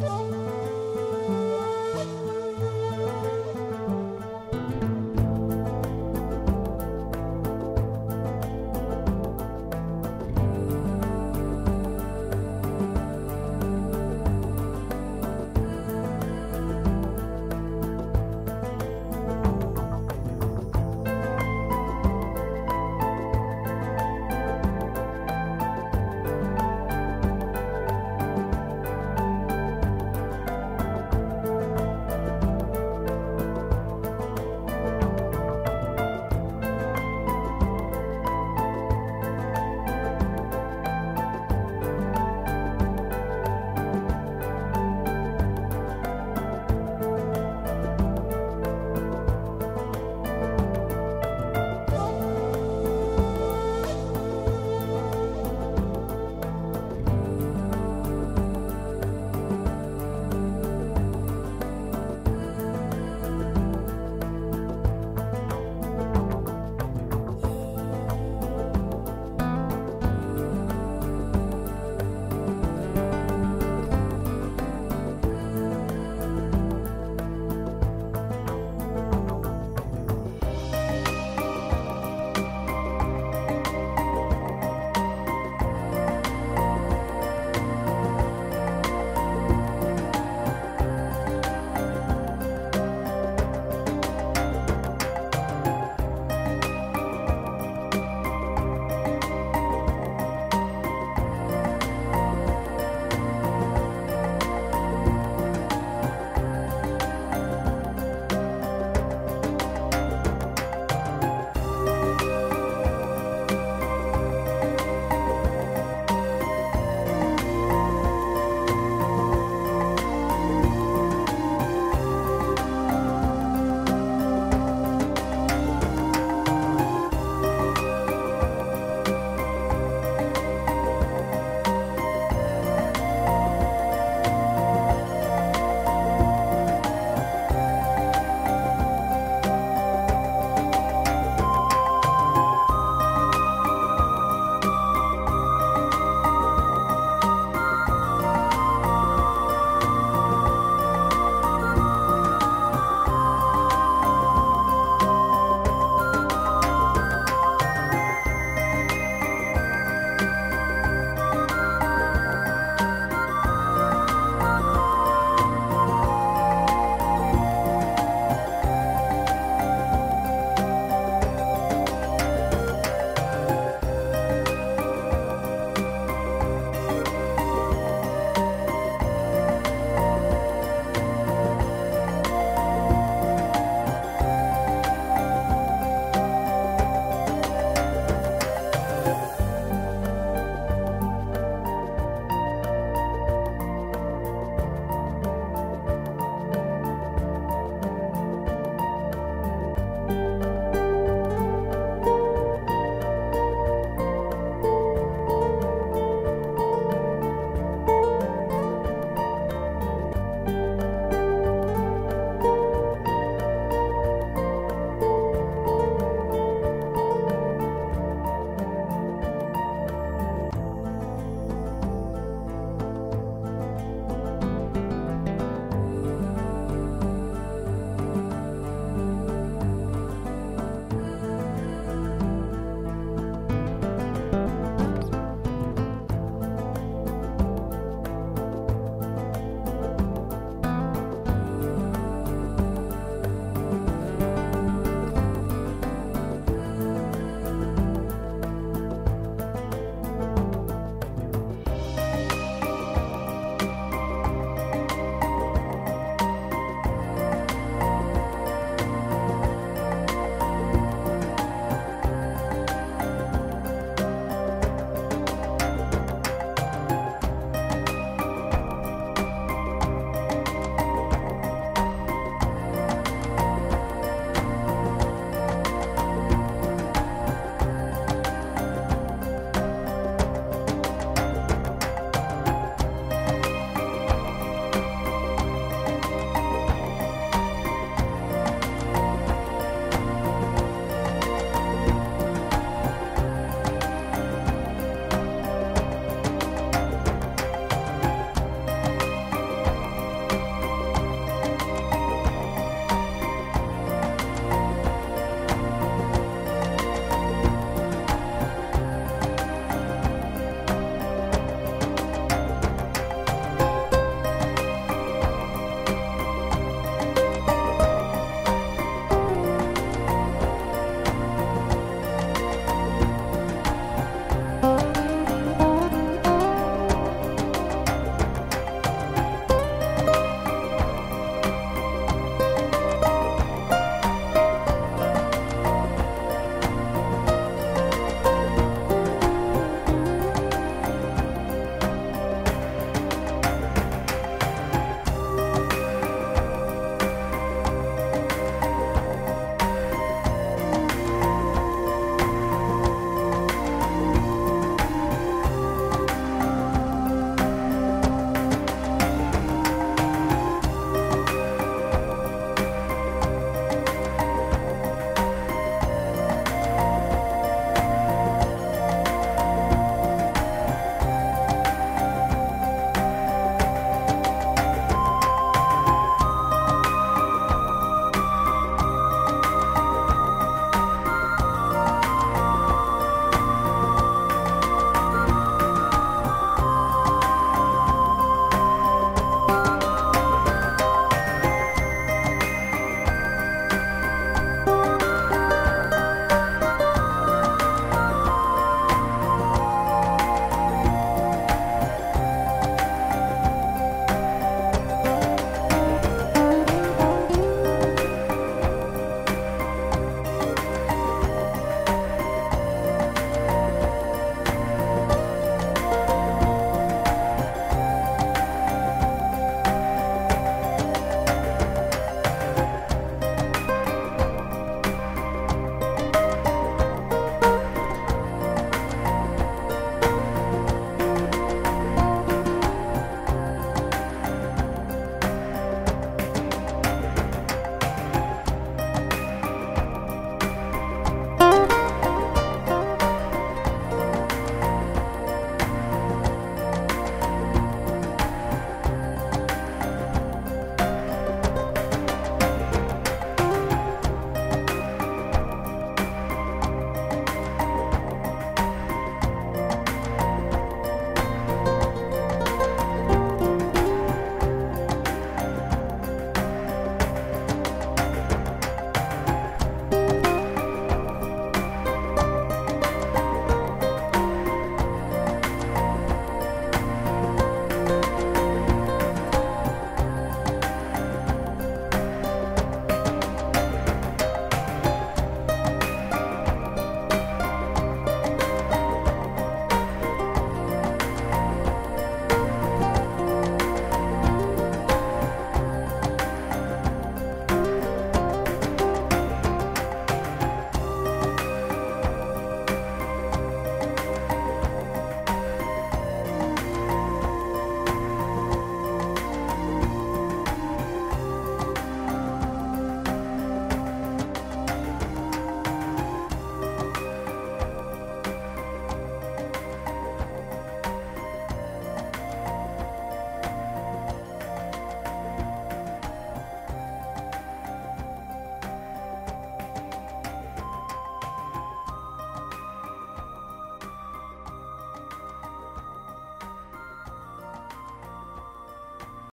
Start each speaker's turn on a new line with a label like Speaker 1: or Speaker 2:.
Speaker 1: Música